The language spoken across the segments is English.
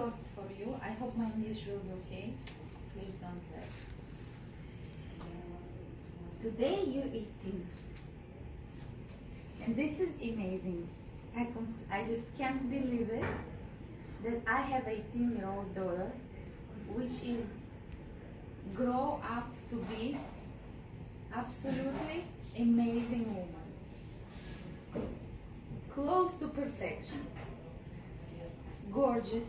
toast for you. I hope my English will be okay. Please don't laugh. Today you're 18. And this is amazing. I, I just can't believe it that I have 18 year old daughter which is grow up to be absolutely amazing woman. Close to perfection. Gorgeous,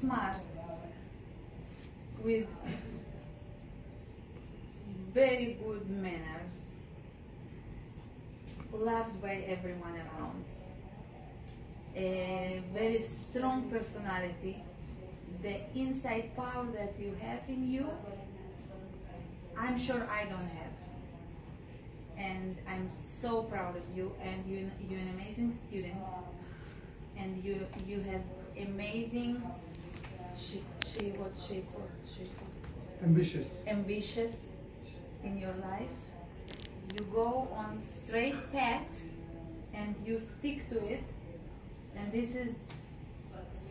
smart, with very good manners, loved by everyone around, a very strong personality, the inside power that you have in you, I'm sure I don't have. And I'm so proud of you, and you, you're an amazing student, and you you have amazing. She, she was she for. Ambitious. Ambitious in your life. You go on straight path and you stick to it. And this is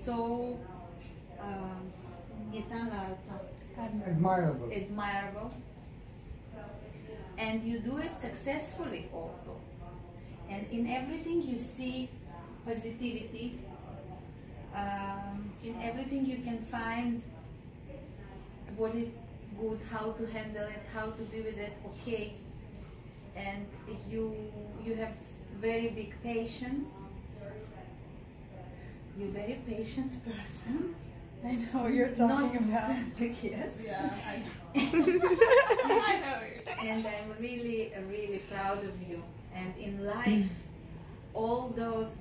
so um, admirable. Admirable. And you do it successfully also. And in everything you see positivity. Um, everything you can find what is good, how to handle it, how to be with it, okay. And you you have very big patience. You're very patient person. I know what you're talking Not- about. yes. Yeah, I know. I know what you're And I'm really, really proud of you. And in life, mm. all those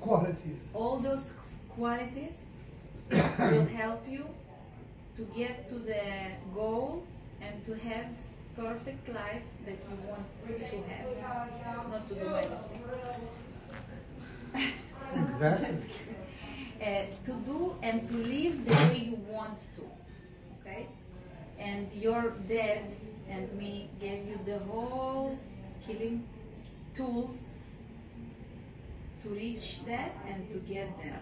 Qualities. all those qualities will help you to get to the goal and to have perfect life that you want to have, not to do mistake. Exactly. uh, to do and to live the way you want to. Okay? And your dad and me gave you the whole killing tools to reach that and to get there.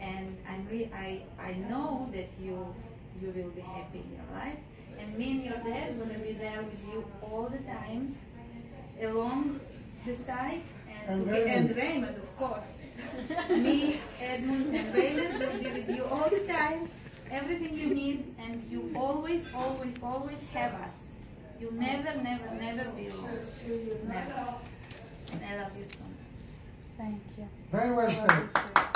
And I'm re- I, I know that you you will be happy in your life. And me and your dad gonna be there with you all the time, along the side, and, And to get- and Raymond. Raymond, of course. me, Edmund, and Raymond will be with you all the time. Everything you need, and you always, always, always have us. You'll never, never, never be alone. Never. And I love you so much. Thank you. Very well said. Thank you.